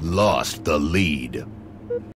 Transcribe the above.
Lost the lead.